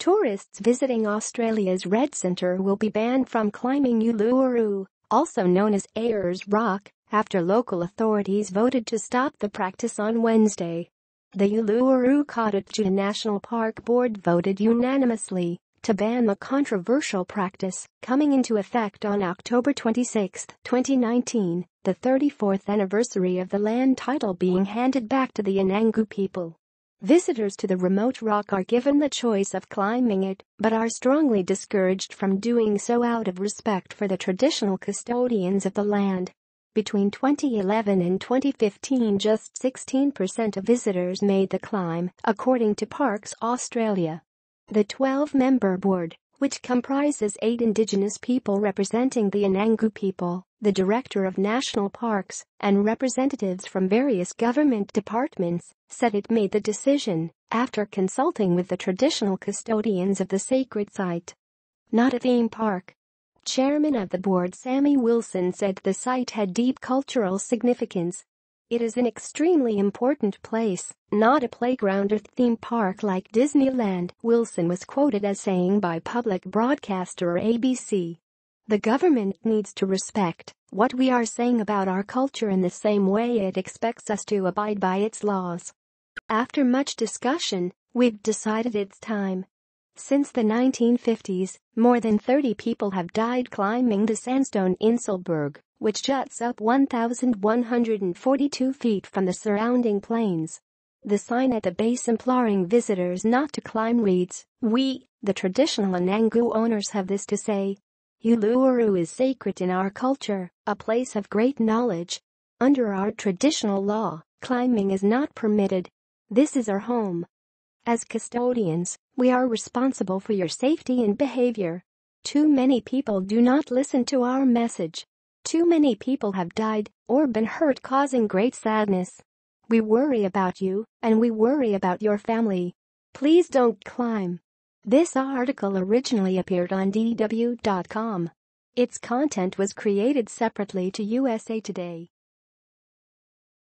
Tourists visiting Australia's Red Centre will be banned from climbing Uluru, also known as Ayers Rock, after local authorities voted to stop the practice on Wednesday. The Uluru Kata National Park Board voted unanimously to ban the controversial practice, coming into effect on October 26, 2019, the 34th anniversary of the land title being handed back to the Anangu people. Visitors to the remote rock are given the choice of climbing it, but are strongly discouraged from doing so out of respect for the traditional custodians of the land. Between 2011 and 2015 just 16% of visitors made the climb, according to Parks Australia. The 12-member board, which comprises eight Indigenous people representing the Anangu people, the Director of National Parks, and representatives from various government departments, said it made the decision after consulting with the traditional custodians of the sacred site. Not a theme park. Chairman of the board Sammy Wilson said the site had deep cultural significance it is an extremely important place, not a playground or theme park like Disneyland, Wilson was quoted as saying by public broadcaster ABC. The government needs to respect what we are saying about our culture in the same way it expects us to abide by its laws. After much discussion, we've decided it's time. Since the 1950s, more than 30 people have died climbing the sandstone Inselberg which juts up 1,142 feet from the surrounding plains. The sign at the base imploring visitors not to climb reads, We, the traditional Anangu owners have this to say. Uluru is sacred in our culture, a place of great knowledge. Under our traditional law, climbing is not permitted. This is our home. As custodians, we are responsible for your safety and behavior. Too many people do not listen to our message. Too many people have died or been hurt causing great sadness. We worry about you and we worry about your family. Please don't climb. This article originally appeared on DW.com. Its content was created separately to USA Today.